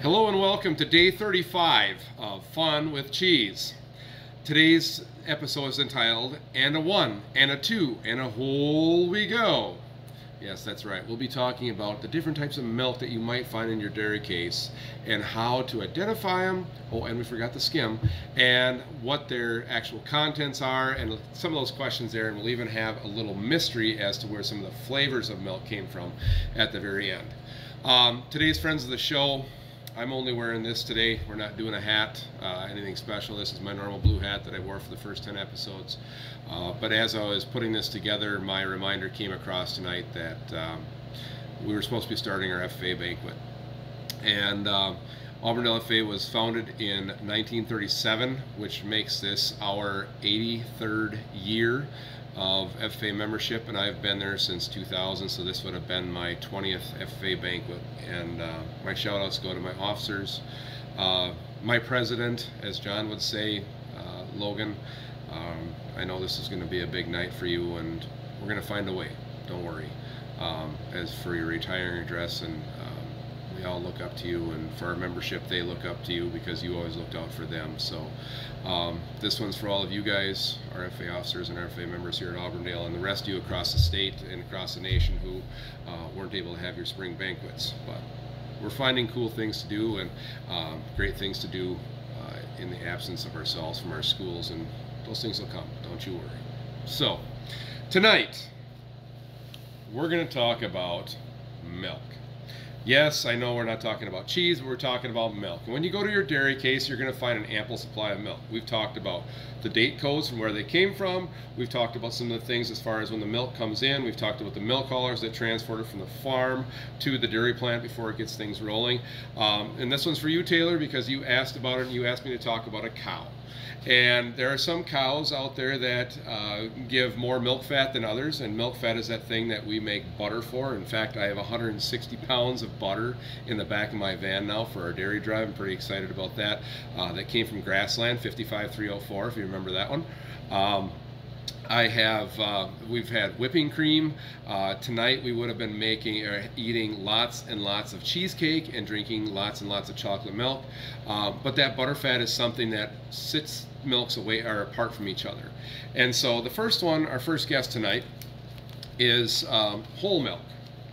Hello and welcome to day 35 of Fun with Cheese. Today's episode is entitled And a One, and a Two, and a Whole We Go. Yes, that's right. We'll be talking about the different types of milk that you might find in your dairy case and how to identify them. Oh, and we forgot the skim, and what their actual contents are, and some of those questions there. And we'll even have a little mystery as to where some of the flavors of milk came from at the very end. Um, today's friends of the show I'm only wearing this today. We're not doing a hat, uh, anything special. This is my normal blue hat that I wore for the first 10 episodes. Uh, but as I was putting this together, my reminder came across tonight that um, we were supposed to be starting our FFA banquet. And uh, Auburndale FFA was founded in 1937, which makes this our 83rd year of FFA membership, and I've been there since 2000, so this would have been my 20th FFA banquet. And uh, my shout outs go to my officers, uh, my president, as John would say, uh, Logan. Um, I know this is going to be a big night for you, and we're going to find a way. Don't worry. Um, as for your retiring address and we all look up to you, and for our membership, they look up to you because you always looked out for them. So um, this one's for all of you guys, RFA officers and RFA members here at Auburndale, and the rest of you across the state and across the nation who uh, weren't able to have your spring banquets. But we're finding cool things to do and um, great things to do uh, in the absence of ourselves from our schools, and those things will come. Don't you worry. So tonight we're going to talk about milk. Yes, I know we're not talking about cheese, but we're talking about milk. And when you go to your dairy case, you're going to find an ample supply of milk. We've talked about the date codes from where they came from. We've talked about some of the things as far as when the milk comes in. We've talked about the milk haulers that transport it from the farm to the dairy plant before it gets things rolling. Um, and this one's for you, Taylor, because you asked about it and you asked me to talk about a cow. And there are some cows out there that uh, give more milk fat than others, and milk fat is that thing that we make butter for. In fact, I have 160 pounds of butter in the back of my van now for our dairy drive. I'm pretty excited about that. Uh, that came from Grassland 55304, if you remember that one. Um, I have, uh, we've had whipping cream. Uh, tonight we would have been making or eating lots and lots of cheesecake and drinking lots and lots of chocolate milk. Uh, but that butterfat is something that sits milks away are apart from each other. And so the first one, our first guest tonight, is um, whole milk.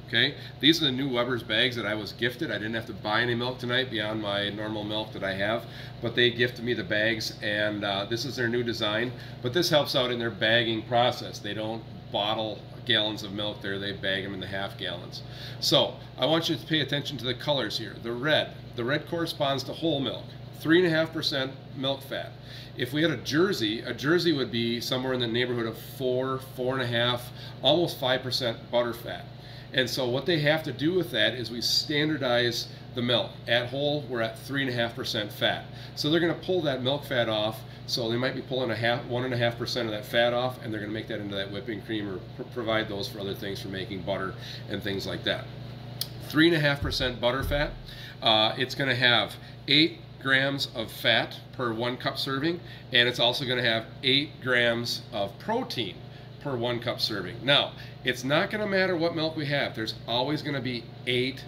Okay, these are the new Weber's bags that I was gifted. I didn't have to buy any milk tonight beyond my normal milk that I have, but they gifted me the bags, and uh, this is their new design. But this helps out in their bagging process. They don't bottle gallons of milk there, they bag them in the half gallons. So I want you to pay attention to the colors here. The red, the red corresponds to whole milk. 3.5% milk fat. If we had a Jersey, a Jersey would be somewhere in the neighborhood of 4, 4.5, almost 5% butter fat. And so what they have to do with that is we standardize the milk. At whole, we're at 3.5% fat. So they're going to pull that milk fat off. So they might be pulling a half, one and a half percent of that fat off, and they're going to make that into that whipping cream or pr provide those for other things for making butter and things like that. 3.5% butter fat. Uh, it's going to have eight grams of fat per one cup serving, and it's also going to have eight grams of protein per one cup serving. Now, it's not going to matter what milk we have. There's always going to be eight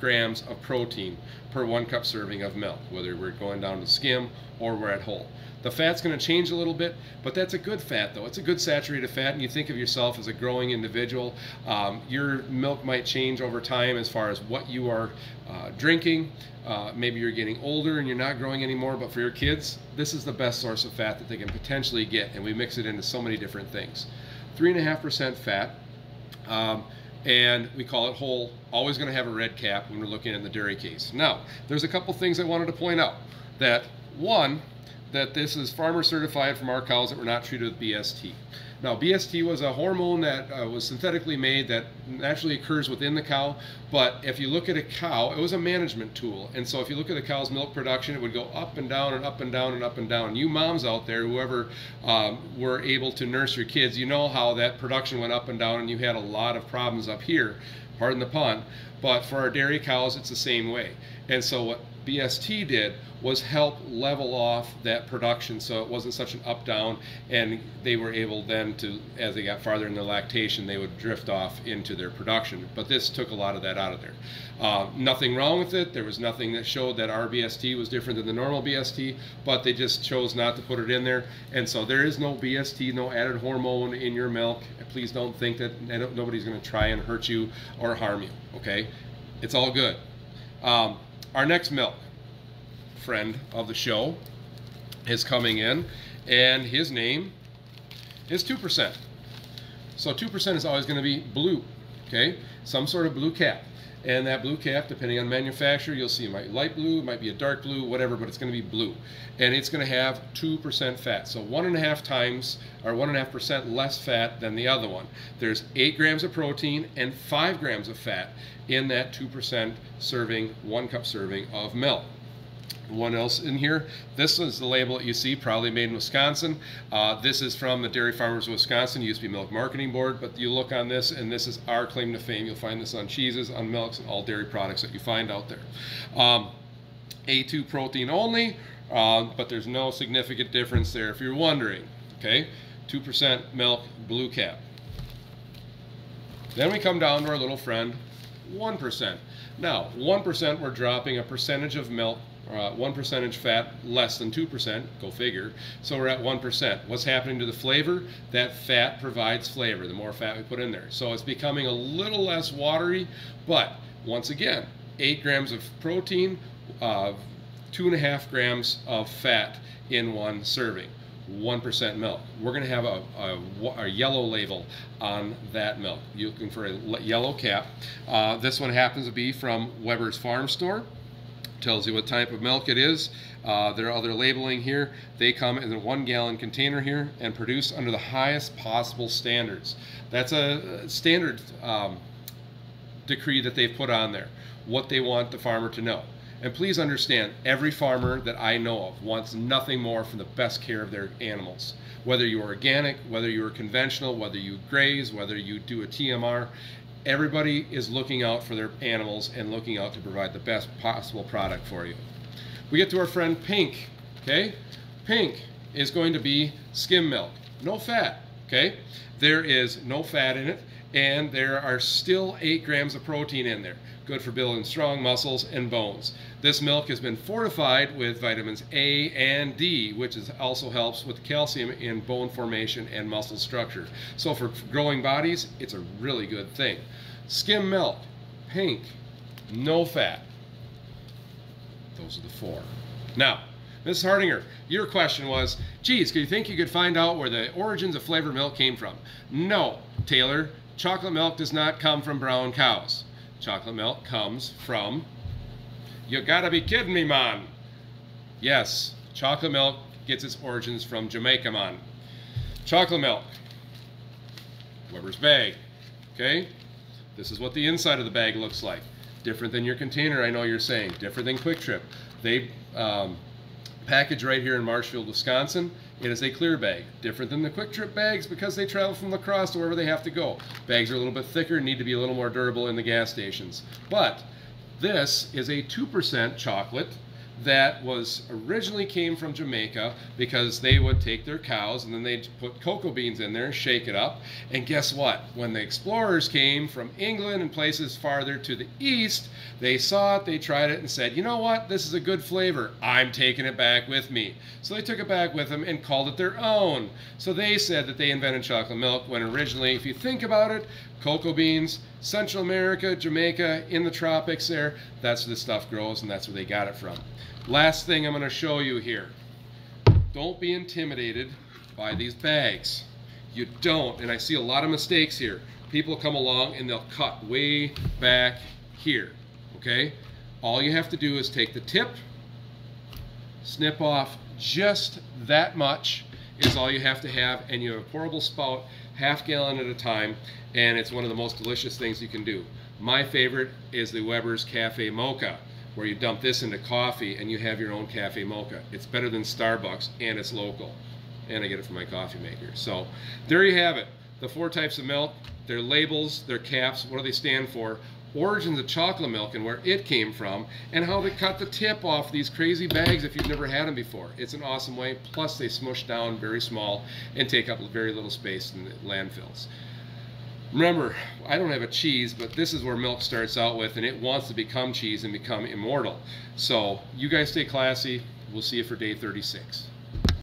grams of protein per one cup serving of milk, whether we're going down to skim or we're at whole. The fat's going to change a little bit, but that's a good fat though. It's a good saturated fat, and you think of yourself as a growing individual. Um, your milk might change over time as far as what you are uh, drinking. Uh, maybe you're getting older and you're not growing anymore, but for your kids, this is the best source of fat that they can potentially get, and we mix it into so many different things. 3.5% fat. Um, and we call it whole. Always going to have a red cap when we're looking in the dairy case. Now, there's a couple things I wanted to point out. That one, that this is farmer certified from our cows that were not treated with BST. Now, BST was a hormone that uh, was synthetically made that naturally occurs within the cow, but if you look at a cow, it was a management tool. And so if you look at a cow's milk production, it would go up and down and up and down and up and down. You moms out there, whoever um, were able to nurse your kids, you know how that production went up and down and you had a lot of problems up here pardon the pun, But for our dairy cows, it's the same way. And so what BST did was help level off that production so it wasn't such an up down and they were able then to as they got farther in their lactation they would drift off into their production. But this took a lot of that out of there. Uh, nothing wrong with it. There was nothing that showed that our BST was different than the normal BST but they just chose not to put it in there. And so there is no BST no added hormone in your milk. Please don't think that nobody's going to try and hurt you or harm you okay? It's all good. Um, our next milk friend of the show is coming in, and his name is 2%. So 2% is always going to be blue, okay? Some sort of blue cap. And that blue cap, depending on manufacturer, you'll see it might be light blue, it might be a dark blue, whatever, but it's going to be blue. And it's going to have 2% fat. So one and a half times, or one and a half percent less fat than the other one. There's eight grams of protein and five grams of fat in that 2% serving, one cup serving of milk one else in here. This is the label that you see, probably made in Wisconsin. Uh, this is from the Dairy Farmers of Wisconsin, used to be Milk Marketing Board, but you look on this and this is our claim to fame. You'll find this on cheeses, on milks, and all dairy products that you find out there. Um, A2 protein only, uh, but there's no significant difference there if you're wondering, okay? 2% milk, blue cap. Then we come down to our little friend, 1%. Now, 1% we're dropping a percentage of milk one percentage fat less than 2%, go figure. So we're at 1%. What's happening to the flavor? That fat provides flavor, the more fat we put in there. So it's becoming a little less watery, but once again, 8 grams of protein, uh, 2.5 grams of fat in one serving. 1% milk. We're going to have a, a, a, yellow label on that milk. You're looking for a yellow cap. Uh, this one happens to be from Weber's Farm Store tells you what type of milk it is. Uh, there are other labeling here. They come in a one gallon container here and produce under the highest possible standards. That's a standard um, decree that they've put on there, what they want the farmer to know. And please understand, every farmer that I know of wants nothing more from the best care of their animals. Whether you're organic, whether you're conventional, whether you graze, whether you do a TMR, everybody is looking out for their animals and looking out to provide the best possible product for you. We get to our friend Pink, okay? Pink is going to be skim milk, no fat, okay? There is no fat in it, and there are still 8 grams of protein in there, good for building strong muscles and bones. This milk has been fortified with vitamins A and D, which is, also helps with calcium in bone formation and muscle structure. So for growing bodies, it's a really good thing. Skim milk, pink, no fat. Those are the four. Now, Ms. Hardinger, your question was, geez, do you think you could find out where the origins of flavored milk came from? No, Taylor, chocolate milk does not come from brown cows. Chocolate milk comes from, you gotta be kidding me, man. Yes, chocolate milk gets its origins from Jamaica, man. Chocolate milk, Weber's bag, okay? This is what the inside of the bag looks like. Different than your container, I know you're saying. Different than Kwik Trip. They um, package right here in Marshfield, Wisconsin. It is a clear bag, different than the Kwik Trip bags because they travel from La Crosse to wherever they have to go. Bags are a little bit thicker, and need to be a little more durable in the gas stations. But this is a 2% chocolate that was originally came from Jamaica because they would take their cows and then they'd put cocoa beans in there and shake it up. And guess what? When the explorers came from England and places farther to the east, they saw it, they tried it and said, you know what? This is a good flavor. I'm taking it back with me. So they took it back with them and called it their own. So they said that they invented chocolate milk when originally, if you think about it, cocoa beans, Central America, Jamaica, in the tropics there, that's where the stuff grows and that's where they got it from. Last thing I'm going to show you here. Don't be intimidated by these bags. You don't, and I see a lot of mistakes here. People come along and they'll cut way back here, okay? All you have to do is take the tip, snip off just that much is all you have to have, and you have a pourable spout, half gallon at a time, and it's one of the most delicious things you can do. My favorite is the Weber's Cafe Mocha where you dump this into coffee and you have your own cafe mocha. It's better than Starbucks and it's local. And I get it from my coffee maker. So there you have it. The four types of milk, their labels, their caps, what do they stand for? Origins of chocolate milk and where it came from, and how they cut the tip off these crazy bags if you've never had them before. It's an awesome way. Plus, they smush down very small and take up very little space in the landfills. Remember, I don't have a cheese, but this is where milk starts out with, and it wants to become cheese and become immortal. So, you guys stay classy. We'll see you for day 36.